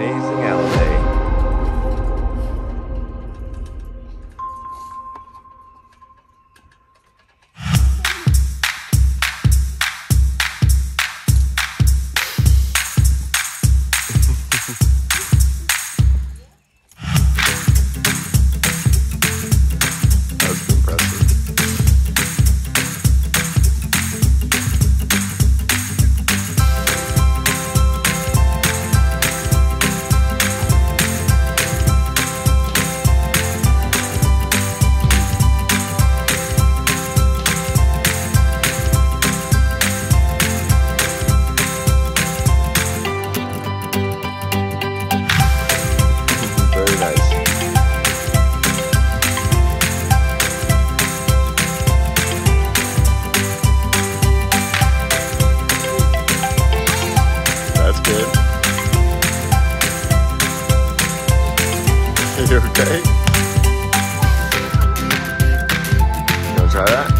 amazing Okay? You wanna try that?